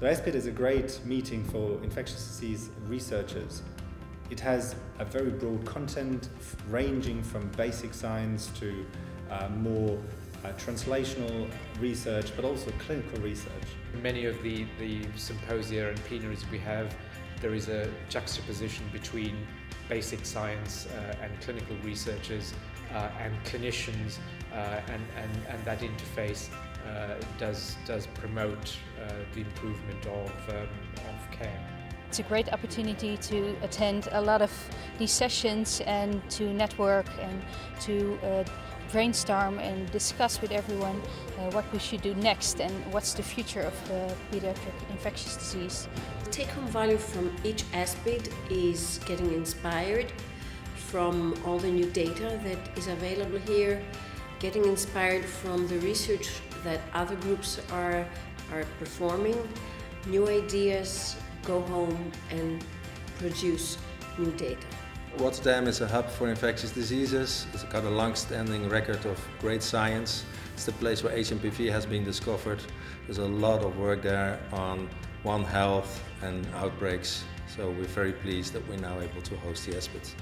So ESPID is a great meeting for infectious disease researchers. It has a very broad content ranging from basic science to uh, more uh, translational research, but also clinical research. Many of the, the symposia and plenaries we have, there is a juxtaposition between basic science uh, and clinical researchers uh, and clinicians, uh, and, and, and that interface uh, does, does promote uh, the improvement of, um, of care. It's a great opportunity to attend a lot of these sessions and to network and to uh, brainstorm and discuss with everyone uh, what we should do next and what's the future of uh, pediatric infectious disease. The take-home value from each aspect is getting inspired from all the new data that is available here, getting inspired from the research that other groups are, are performing, new ideas, go home and produce new data. Rotterdam is a hub for infectious diseases. It's got a long-standing record of great science. It's the place where HMPV has been discovered. There's a lot of work there on One Health and outbreaks. So we're very pleased that we're now able to host the ESPID.